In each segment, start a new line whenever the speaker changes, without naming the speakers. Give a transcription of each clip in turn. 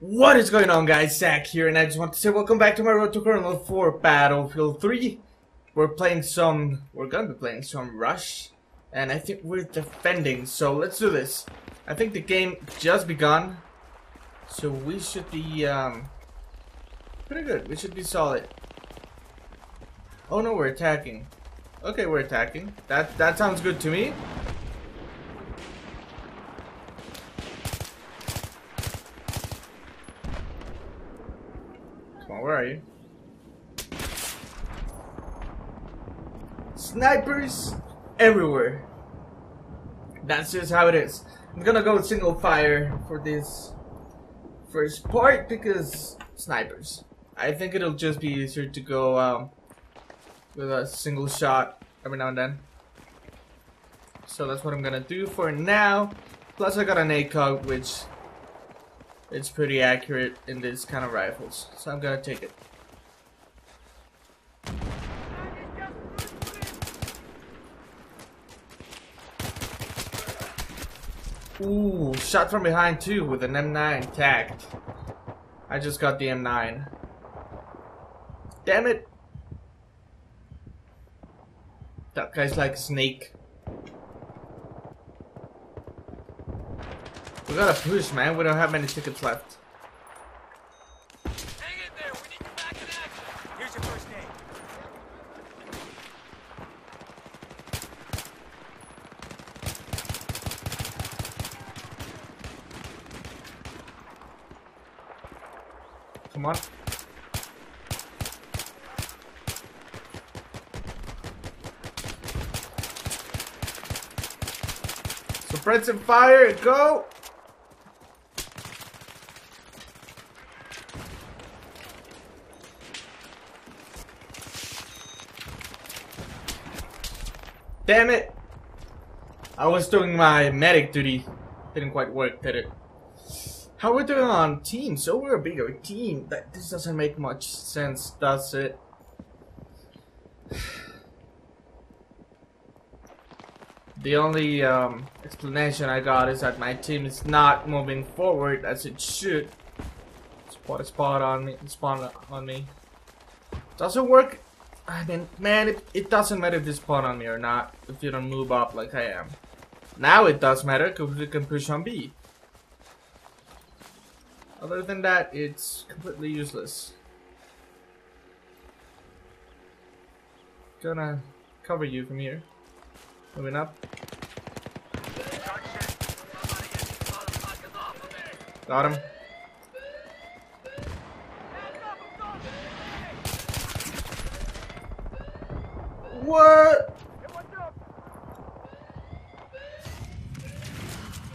What is going on guys, Zach here, and I just want to say welcome back to my Road to Colonel 4 Battlefield 3. We're playing some, we're gonna be playing some Rush, and I think we're defending, so let's do this. I think the game just begun, so we should be, um, pretty good, we should be solid. Oh no, we're attacking. Okay, we're attacking. That, that sounds good to me. On, where are you? Snipers everywhere. That's just how it is. I'm gonna go single fire for this first part because snipers. I think it'll just be easier to go um, with a single shot every now and then. So that's what I'm gonna do for now. Plus I got an ACOG which it's pretty accurate in this kind of rifles. So I'm gonna take it. Ooh, shot from behind too with an M9 tagged. I just got the M9. Damn it! That guy's like a snake. We gotta push, man. We don't have many tickets left.
Hang in there. We need you back in action. Here's your first aid.
Come on. Suppressive fire, go! Damn it! I was doing my medic duty. Didn't quite work, did it? How we're doing on team? So we're a bigger team. That this doesn't make much sense, does it? The only um, explanation I got is that my team is not moving forward as it should. Spot a spot on me, spawn on me. Doesn't work. I mean, man, it, it doesn't matter if they spawn on me or not if you don't move up like I am. Now it does matter because we can push on B. Other than that, it's completely useless. Gonna cover you from here. Moving up. Got him. What?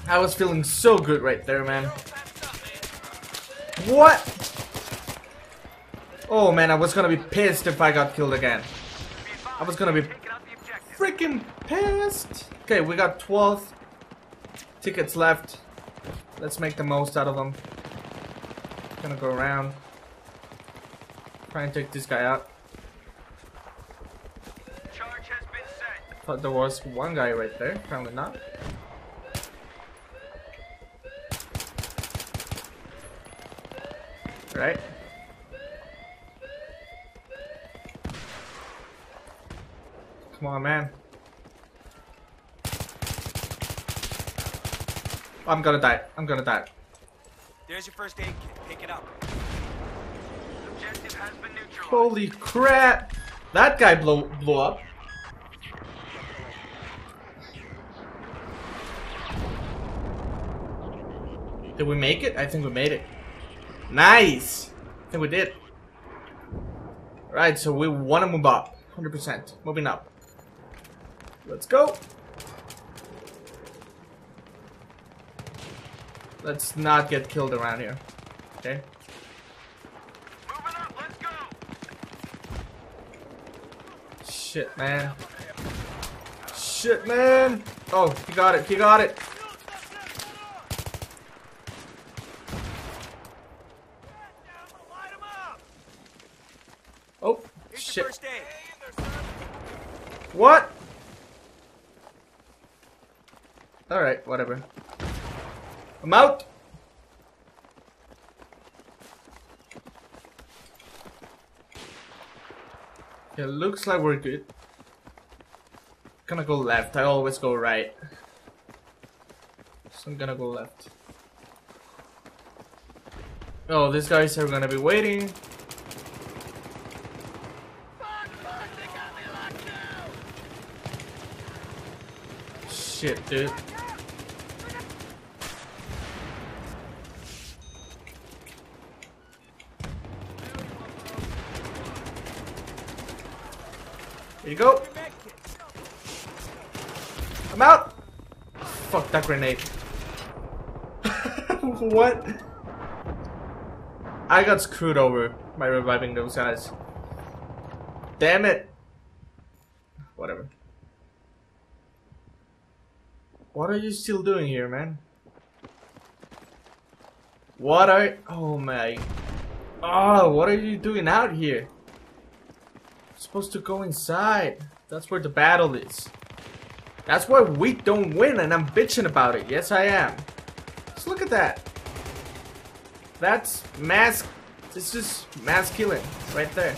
I was feeling so good right there, man. What? Oh man, I was gonna be pissed if I got killed again. I was gonna be freaking pissed. Okay, we got 12 tickets left. Let's make the most out of them. Gonna go around. Try and take this guy out. Thought there was one guy right there. Apparently not. Right. Come on, man. I'm gonna die. I'm gonna die.
There's your first aid kit. Pick it up. Objective has been neutralized.
Holy crap! That guy blew blew up. Did we make it? I think we made it. Nice! I think we did. Right, so we want to move up. 100%. Moving up. Let's go. Let's not get killed around here. Okay? Shit, man. Shit, man. Oh, he got it. He got it. What? Alright, whatever. I'm out! It looks like we're good. I'm gonna go left. I always go right. So I'm gonna go left. Oh, these guys are gonna be waiting. Shit, dude. Here you go. I'm out. Fuck that grenade. what? I got screwed over by reviving those guys. Damn it. Whatever. What are you still doing here, man? What are... Oh my... Oh, what are you doing out here? You're supposed to go inside. That's where the battle is. That's why we don't win and I'm bitching about it. Yes, I am. Just look at that. That's mass... This is mass killing right there.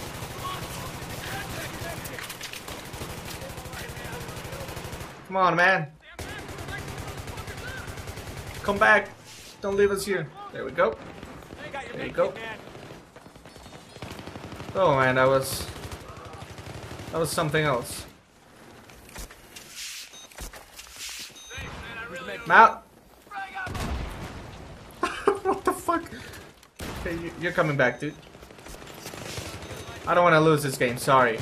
Come on, man. Come back. Don't leave us here. There we go. There you go. Oh man, that was that was something else. Out. what the fuck? Okay, you- you're coming back, dude. I don't want to lose this game. Sorry.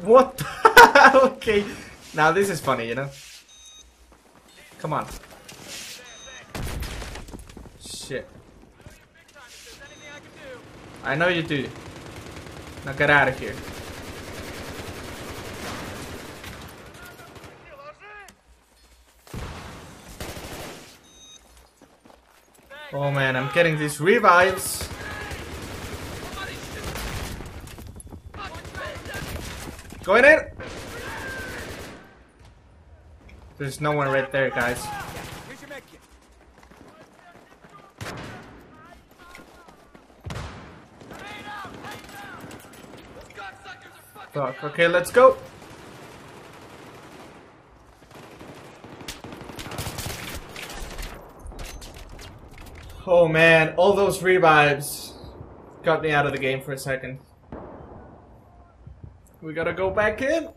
What? okay. Now this is funny, you know. Come on. Shit. I know you do. Now get out of here. Oh man, I'm getting these revives. Going in. There's no one right there, guys. Fuck. Okay, let's go. Oh man, all those revives got me out of the game for a second. We gotta go back in.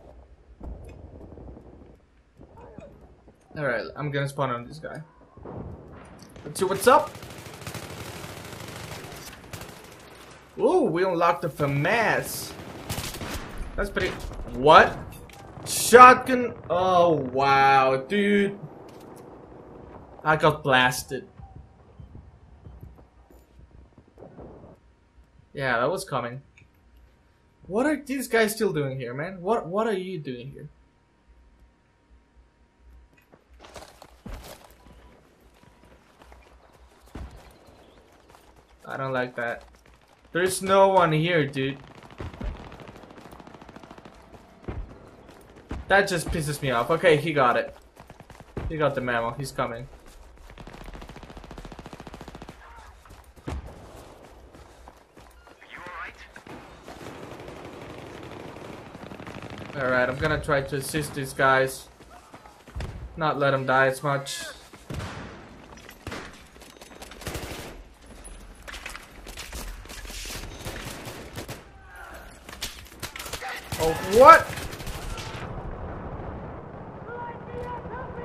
Alright, I'm gonna spawn on this guy. Let's see what's up. Ooh, we unlocked the FAMAS. That's pretty. What? Shotgun. Oh, wow, dude. I got blasted. Yeah, that was coming. What are these guys still doing here, man? What What are you doing here? I don't like that. There's no one here, dude. That just pisses me off. Okay, he got it. He got the memo. He's coming.
Alright,
I'm gonna try to assist these guys. Not let them die as much. Oh, what?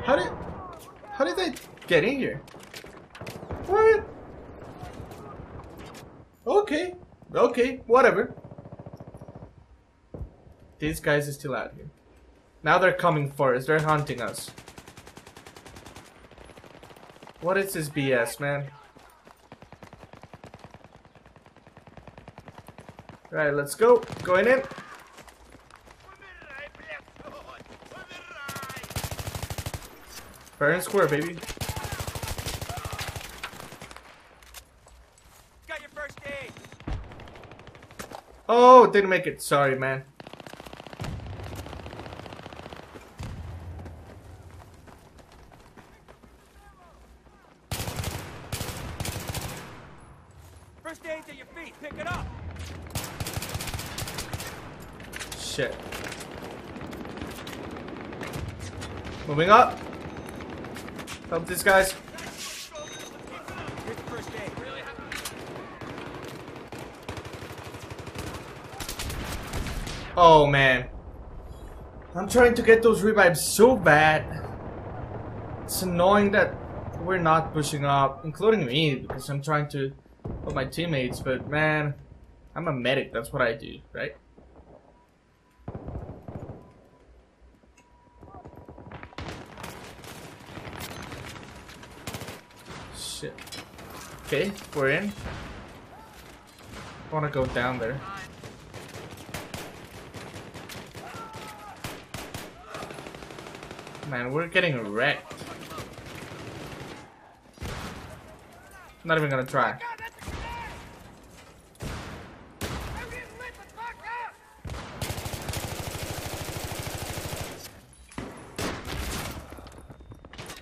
How did... How did they get in here? What? Okay. Okay, whatever. These guys are still out here. Now they're coming for us. They're hunting us. What is this BS, man? Right, let's go. Going in. Fair and square, baby.
Got your first aid.
Oh, didn't make it. Sorry, man.
First aid's at your feet. Pick it up.
shit. Moving up. Help these guys. Oh man. I'm trying to get those revives so bad. It's annoying that we're not pushing up, including me, because I'm trying to help my teammates, but man, I'm a medic, that's what I do, right? Shit. Okay, we're in. I wanna go down there. Man, we're getting wrecked. Not even gonna try.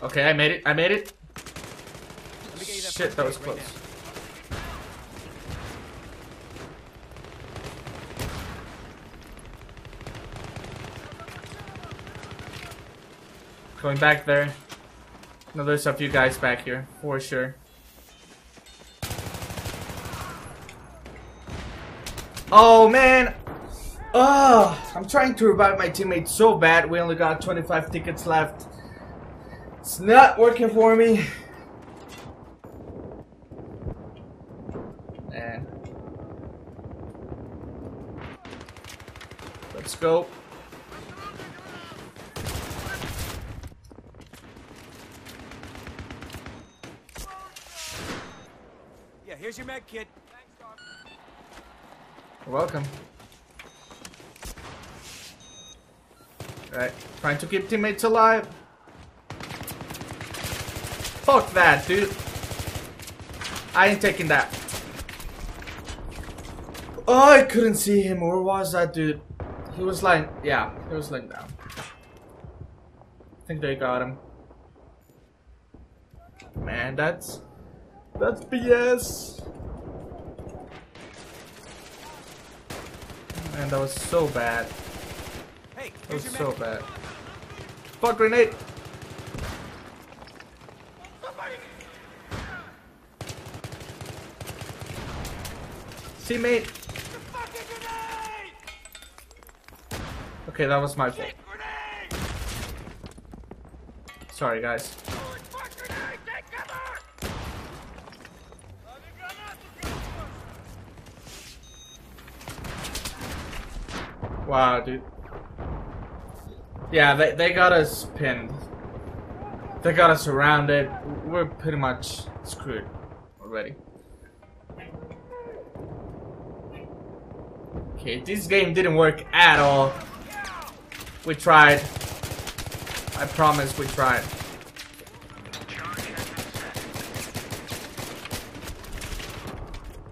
Okay, I made it. I made it.
Let me get you that
Shit, that was close. Going back there. No, there's a few guys back here, for sure. Oh, man! Oh, I'm trying to revive my teammates so bad. We only got 25 tickets left. It's not working for me. Man. Let's.
Yeah, here's your med kit. Thanks, Doc.
You're welcome. Right, trying to keep teammates alive. Fuck that, dude. I ain't taking that. Oh, I couldn't see him. Where was that dude? He was lying. Yeah, he was laying down. I think they got him. Man, that's that's BS. Man, that was so bad.
Hey,
That was so bad. Fuck grenade! Teammate! Okay, that was my fault. Sorry, guys.
Fuck grenade! Take cover! Dame granatas,
Wow, dude. Yeah, they, they got us pinned. They got us surrounded. We're pretty much screwed already. Okay, this game didn't work at all. We tried. I promise we tried.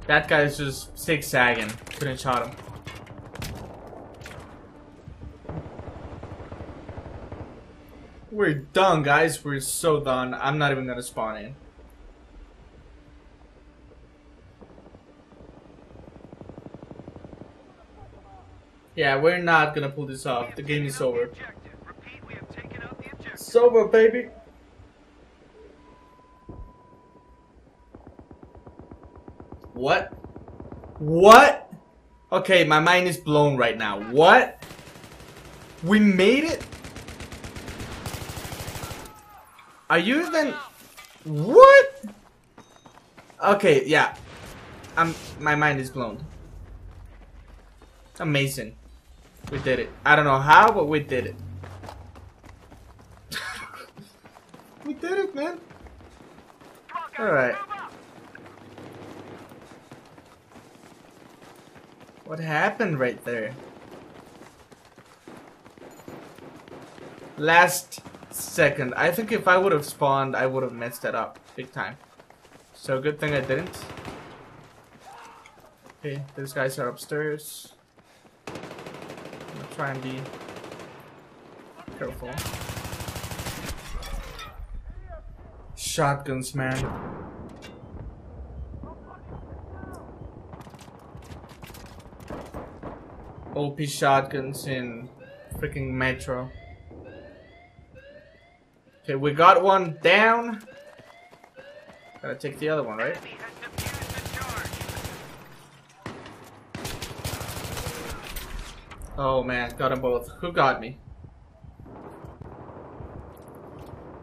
That guy's just zigzagging. Couldn't shot him. We're done, guys. We're so done. I'm not even gonna spawn in. Yeah, we're not gonna pull this off. The game is over.
Repeat, we have taken out the objective.
It's over, baby. What? What? Okay, my mind is blown right now. What? We made it? Are you even... What? Okay, yeah. I'm... My mind is blown. Amazing. We did it. I don't know how, but we did it. we did it, man. Alright. What happened right there? Last second. I think if I would have spawned, I would have messed that up. Big time. So good thing I didn't. Okay, those guys are upstairs. Try and be careful. Shotguns, man. OP shotguns in freaking Metro. Okay, we got one down. Gotta take the other one, right? Oh man, got them both. Who got me?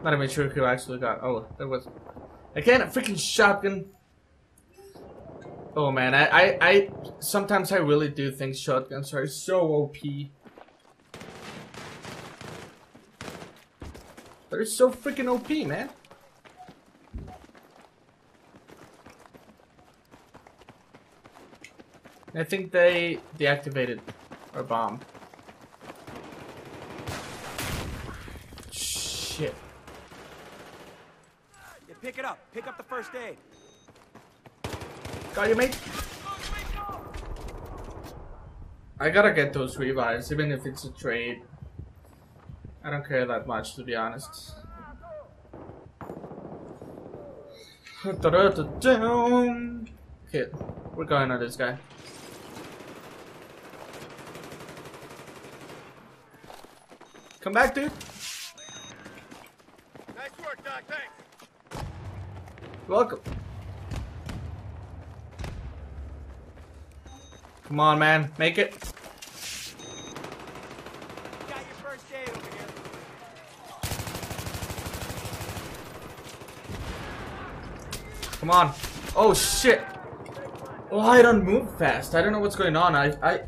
Not even sure who actually got. Oh, there was. Again, a freaking shotgun. Oh man, I, I, I sometimes I really do think shotguns are so OP. They're so freaking OP, man. I think they deactivated our bomb. Shit.
Yeah, pick it up. Pick up the first aid.
Got you, mate. I gotta get those revives, even if it's a trade. I don't care that much, to be honest. Okay, we're going on this guy. Come back, dude.
Nice work, Doc. Thanks.
Welcome. Come on, man. Make it.
Got your first aid over here.
Come on. Oh shit. Oh, I don't move fast. I don't know what's going on. I I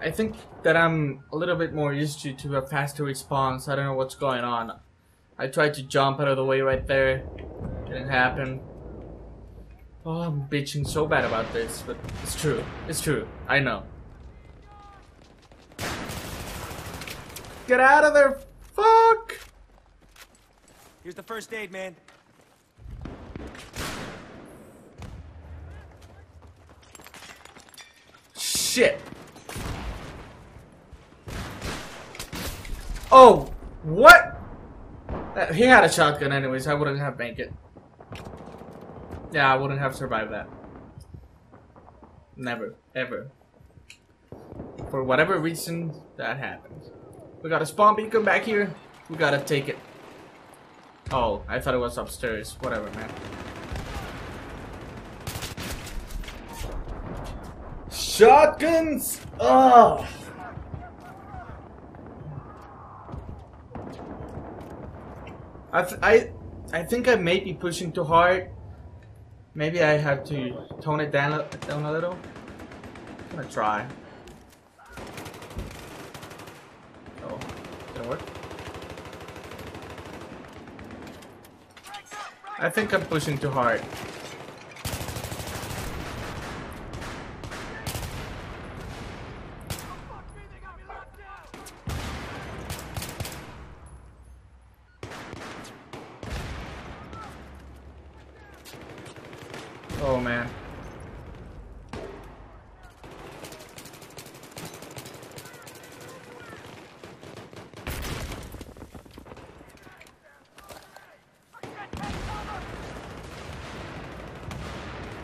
I think that I'm a little bit more used to to a faster response. I don't know what's going on. I tried to jump out of the way right there. Didn't happen. Oh, I'm bitching so bad about this, but it's true. It's true. I know. Get out of there! Fuck!
Here's the first aid, man.
Shit. Oh, what? Uh, he had a shotgun anyways, I wouldn't have made it. Yeah, I wouldn't have survived that. Never, ever. For whatever reason, that happened. We got a spawn beacon back here. We gotta take it. Oh, I thought it was upstairs. Whatever, man. Shotguns! Ugh! I, I, I think I may be pushing too hard. Maybe I have to tone it down, a- down a little. I'm gonna try. Oh, didn't work. I think I'm pushing too hard. Oh man.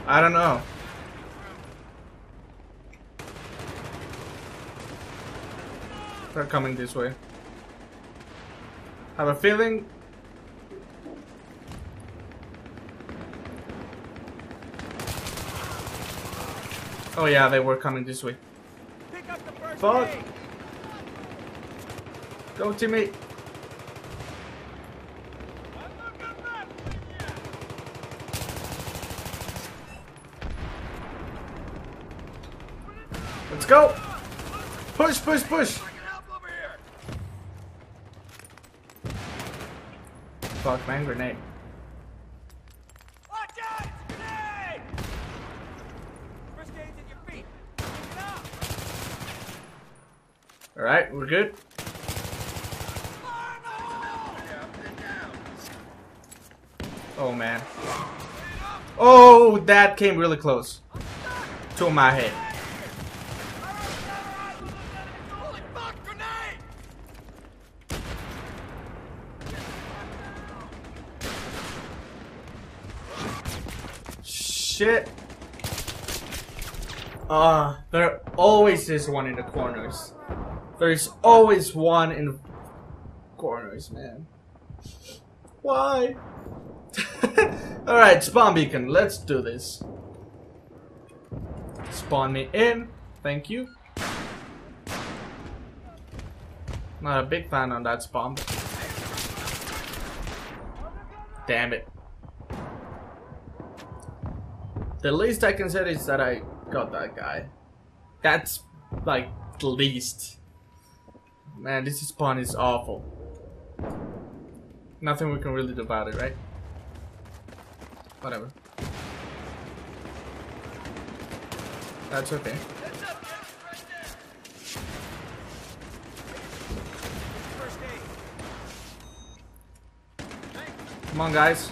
I don't know. They're coming this way. Have a feeling Oh yeah, they were coming this way.
Pick up the
Fuck. Go teammate. Push, push, push.
Help over here.
Fuck, man, grenade.
Watch out! It's grenade! First aid's at your feet. Pick it up.
All right, we're good. Oh man. Oh, that came really close to my head.
Holy fuck, grenade!
Shit. Ah, there always is one in the corners. There's always one in the corners, man. Why? Alright, spawn beacon, let's do this. Spawn me in. Thank you. Not a big fan on that spawn. Damn it. The least I can say is that I got that guy. That's like the least. Man, this spawn is awful. Nothing we can really do about it, right? Whatever. That's okay. Come on, guys.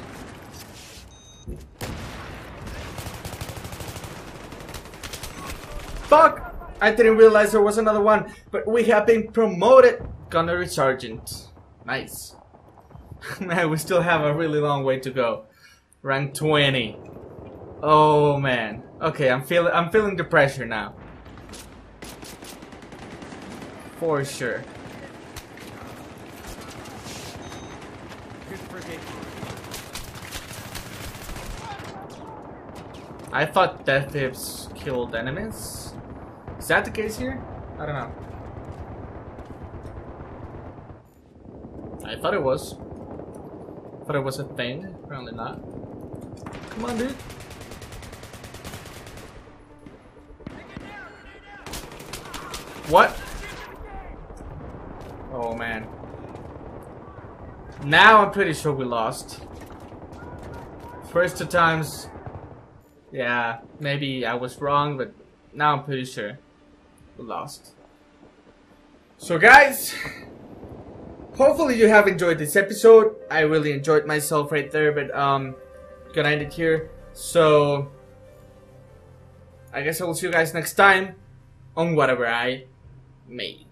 Fuck! I didn't realize there was another one, but we have been promoted Gunnery Sergeant. Nice. man, we still have a really long way to go. Rank 20. Oh man. Okay, I'm feeling I'm feeling the pressure now. For sure. I thought death hips killed enemies. Is that the case here? I don't know. I thought it was. Thought it was a thing. Apparently not. Come on, dude. What? Oh man. Now I'm pretty sure we lost. First two times yeah, maybe I was wrong, but now I'm pretty sure lost. So guys, hopefully you have enjoyed this episode. I really enjoyed myself right there, but um, gonna end it here. So, I guess I will see you guys next time on whatever I made.